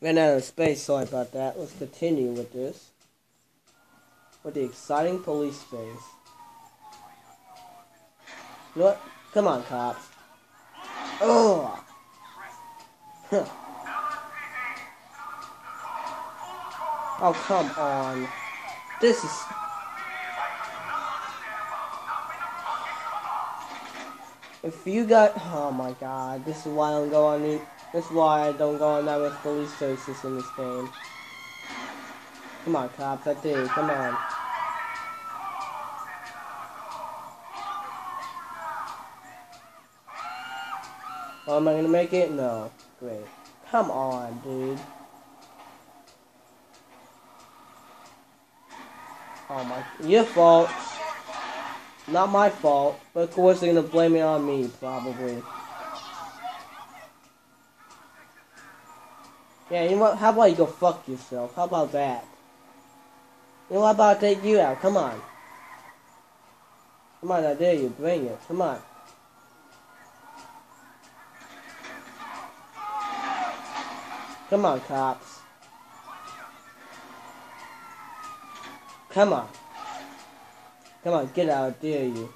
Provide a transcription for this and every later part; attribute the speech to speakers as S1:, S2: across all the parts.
S1: Ran out of space, sorry about that. Let's continue with this. With the exciting police phase. You know what? Come on, cops. Oh! Huh. Oh, come on. This is... If you got... Oh my god. This is why I don't go on... The, this is why I don't go on that with police services in this game. Come on, cops. I did. Come on. Oh, am I gonna make it? No. Great. Come on, dude. Oh my, your fault. Not my fault, but of course they're gonna blame it on me, probably. Yeah, you know what? How about you go fuck yourself? How about that? You know what? About I take you out? Come on. Come on, I dare you. Bring it. Come on. Come on, cops. Come on. Come on, get out, dare you.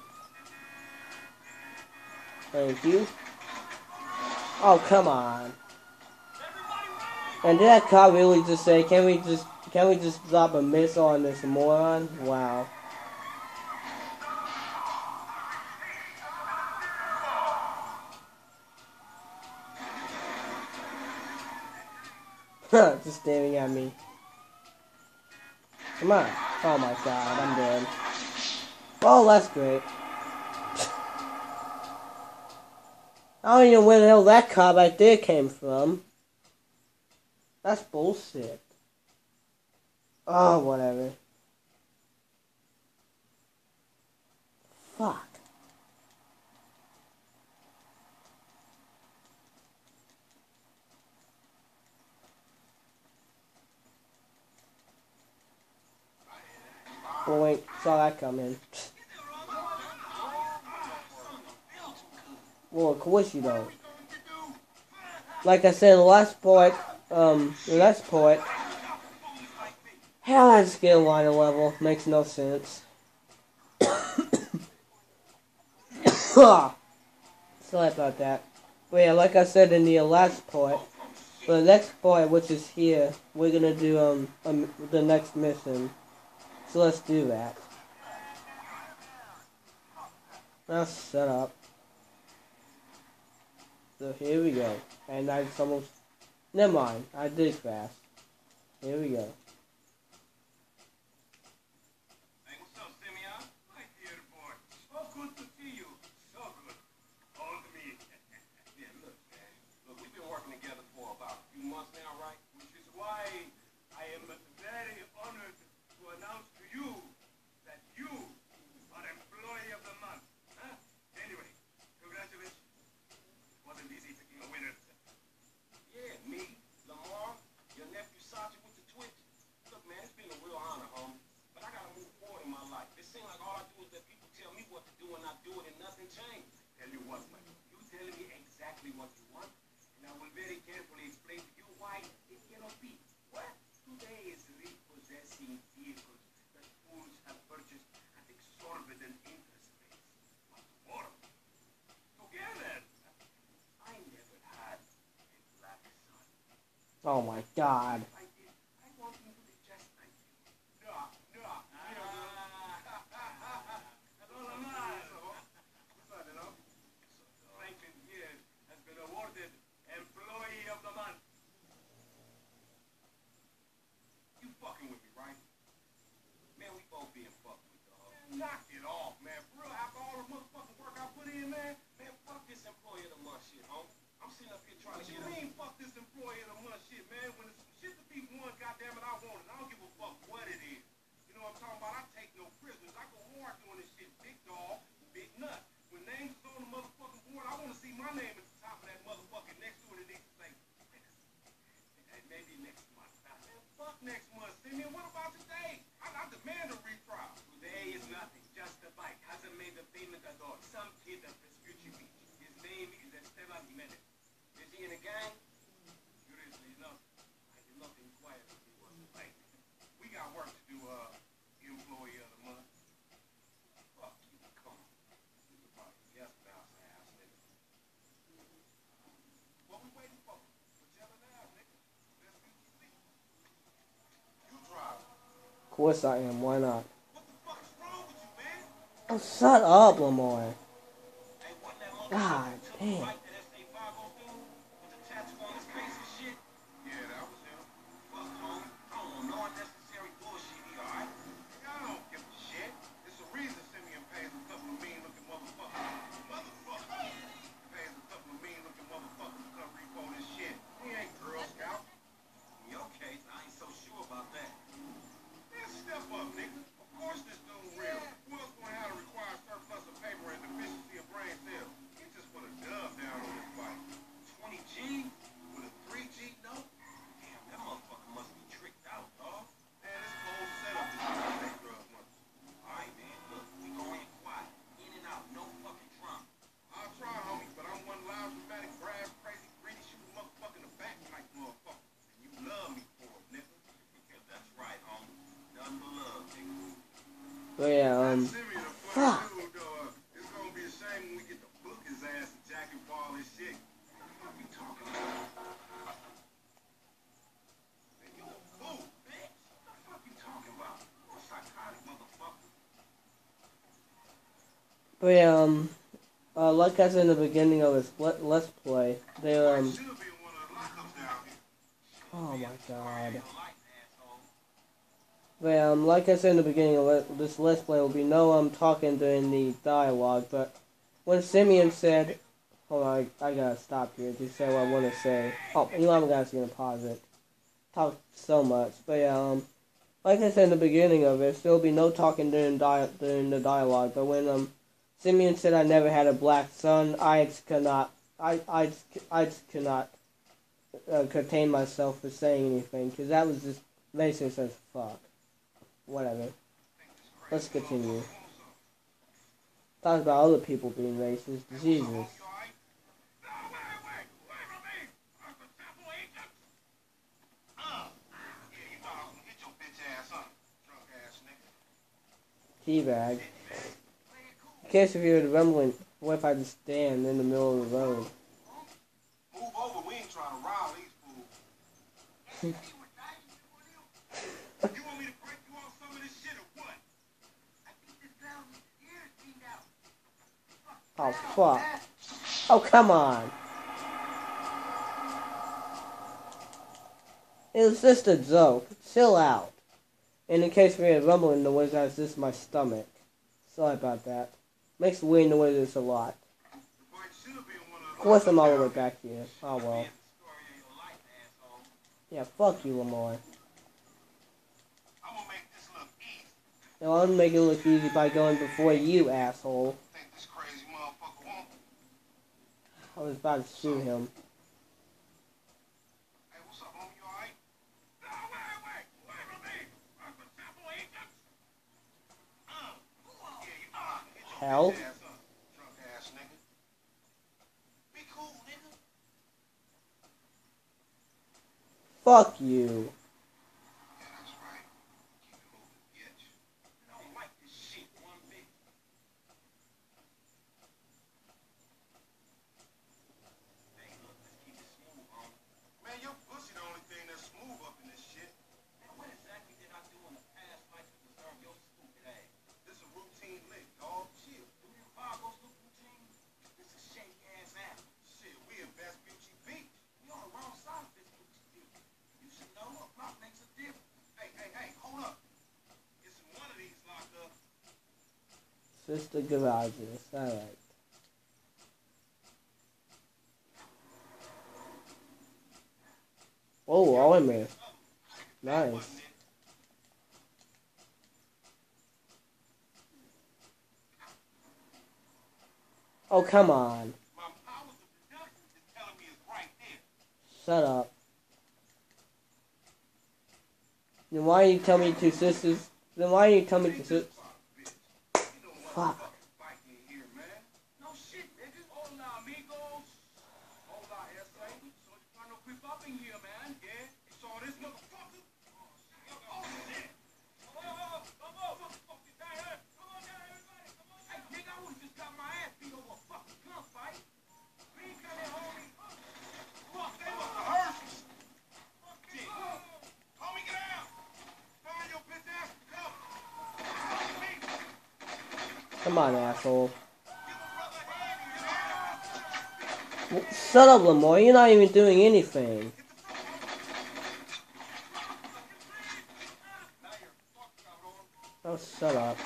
S1: Thank you. Oh, come on. And did that cop really just say, can we just, can we just drop a missile on this moron? Wow. just staring at me. Come on. Oh my god, I'm dead. Oh, that's great. I don't even know where the hell that car right there came from. That's bullshit. Oh, whatever. Fuck. Oh wait, saw that coming. Well, of course you don't. Like I said, the last part, um, the last part, how that skill line level makes no sense. Sorry about that. But yeah, like I said in the last part, for the next part, which is here, we're gonna do um, um the next mission. So let's do that. Now shut up. So here we go. And I almost... Never mind. I did fast. Here we go. Oh my god.
S2: Name is Esteban
S1: course I am. Why not?
S2: You?
S1: Oh, shut up, Lamar. God damn.
S2: But
S1: um,
S2: uh,
S1: like I said in the beginning of this let, let's play, they um, oh my god. But um, like I said in the beginning of this let's play, will be no um talking during the dialogue. But when Simeon said, "Hold on, I, I gotta stop here to say what I want to say." Oh, you know I'm gonna pause it. Talk so much, but um, like I said in the beginning of it, there will be no talking during di- during the dialogue. But when um, Simeon said I never had a black son, I cannot, I I I cannot uh, contain myself for saying anything because that was just racist as fuck. Whatever. Let's continue. Talk about other people being racist. Jesus.
S2: You yeah, you
S1: you were rumbling, what if I just stand in the middle of the road?
S2: Move over, we ain't trying to rile these fools. you want me to break you off some of this shit or what? I think this ears cleaned out.
S1: Oh fuck. Oh come on. It was just a joke. Chill out. And in case we had rumbling the noise, that's just my stomach. Sorry about that. Makes a lot.
S2: The should be in one of
S1: course I'm all the way back here. Oh well. Yeah, fuck you, Lamar.
S2: I'm gonna make this
S1: it look easy by going before you, asshole.
S2: This?
S1: I was about to shoot him.
S2: Hey, what's up, homie? You alright? No, wait, wait, wait for me. Uncle Temple agent. Uh, yeah, you know I can hit your
S1: Hell?
S2: bitch ass, huh? Drunk ass nigga. Be cool, nigga.
S1: Fuck you.
S2: Yeah, that's right. Keep it moving, bitch. I don't like this shit one bit. Hey, look, let's keep it smooth, homie. Man, your pussy the only thing that's smooth up in this shit. Man, what exactly did I do in the past life to deserve your stupid ass? This a routine lick, dog. Chill. Do you Vagos look routine? This is shake ass apple. Shit, we in Vespucci Beach. We on the wrong side of Vespucci Beach. You should know a block makes a difference. Hey, hey, hey, hold up. It's in one of these locked up.
S1: Sister garages. Alright. Oh, all in there. Nice. Oh, come on. Shut up. Then why you tell me two sisters? Then why you tell me two sisters? Fuck.
S2: Come on,
S1: asshole. Shut up, Lamar. You're not even doing anything. Oh, shut up.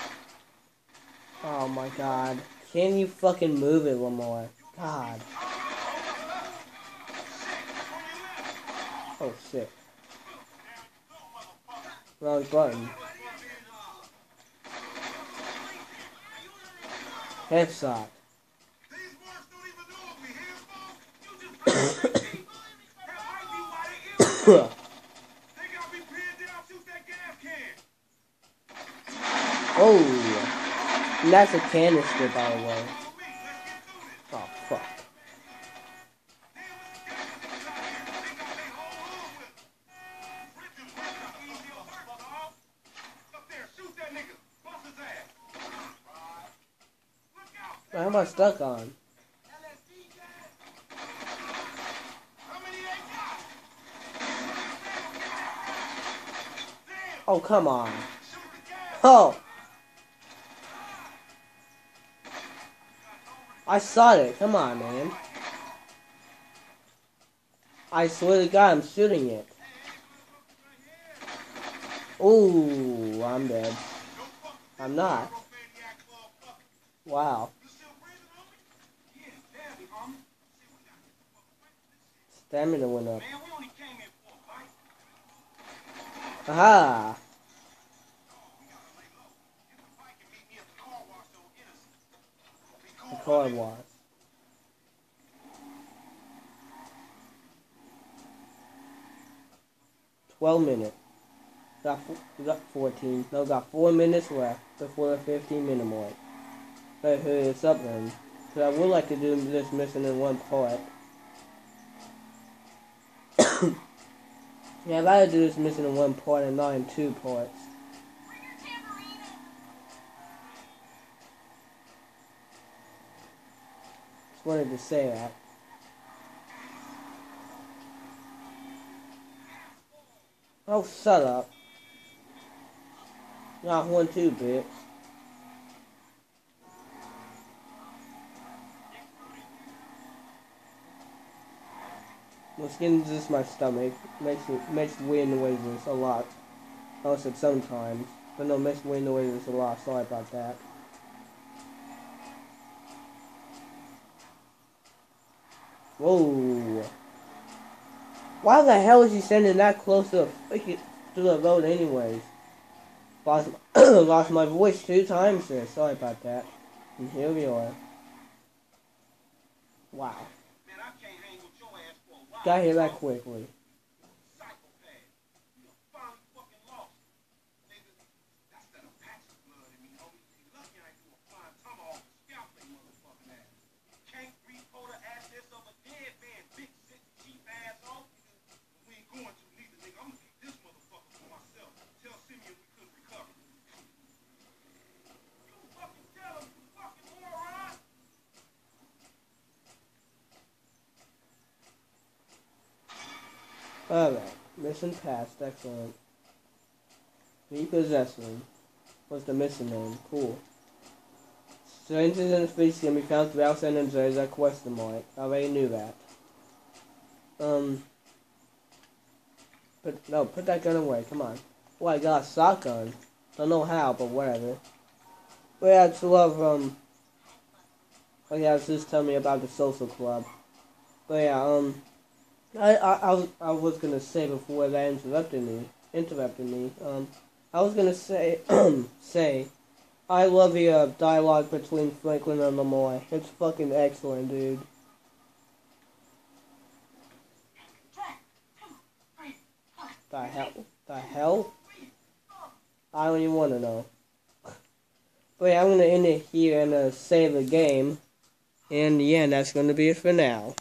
S1: Oh my god. Can you fucking move it, Lamar? God. Oh shit. Wrong button. Headshot.
S2: These marks don't even know if we here, folks. You just That might be why they ill. They got me pinned down, shoot that gas can.
S1: oh. And that's a canister, by the way. What am I stuck on? Oh, come on. Oh! I saw it. Come on, man. I swear to God, I'm shooting it. Ooh, I'm dead. I'm not. Wow.
S2: You still breathing, homie? Yeah, barely, homie. Shit, we got to fucking wait for this shit.
S1: Stamina went up.
S2: Man, we only came here for a bite.
S1: Aha!
S2: We gotta lay low. Get the bike and meet me at the car wash so innocent. Be
S1: The
S2: cool,
S1: car
S2: homie.
S1: wash. Twelve minutes. Got we got fourteen. No, got four minutes left before the fifteen minute mark. Better hurry this up then, because I would like to do this mission in one part. Yeah, I'd rather do this mission in one part and not in two parts. Just wanted to say that. Oh, shut up. Not one, two, bitch. What's getting just my stomach makes makes weird noises a lot. I said sometimes, but no, makes weird noises a lot. Sorry about that. Whoa. Why the hell is he standing that close to the to the road anyways? Lost, lost my voice two times there. Sorry about that. And here we are. Wow.
S2: Man, I can't hang with your ass for a while.
S1: Got here that quickly.
S2: Psychopath. You done finally fucking lost. Nigga, that's that Apache blood in me, homie. You lucky I ain't do a flying tomahawk and scalp that motherfucking ass. You can't repo the assets of a dead man, big sick cheap asshole. We ain't going to neither, nigga. I'm gonna keep this motherfucker for myself. Tell Simeon we couldn't recover. You fucking tell him, you fucking moron.
S1: Alright. Mission passed. Excellent. Repossessing was the mission name. Cool. Strangers in space can be found throughout San Andreas at question mark. I already knew that. Um. But no, put that gun away. Come on. Oh, I got a shotgun. Don't know how, but whatever. But yeah, it's love. Um. Oh yeah, just tell me about the social club. But yeah, um. I, I, I, was, I was gonna say before that interrupted me, interrupted me. Um, I was gonna say, say, I love the uh, dialogue between Franklin and Lamar. It's fucking excellent, dude. The hell? The hell? I don't even want to know. But yeah, I'm gonna end it here and uh, save the game. And yeah, that's gonna be it for now.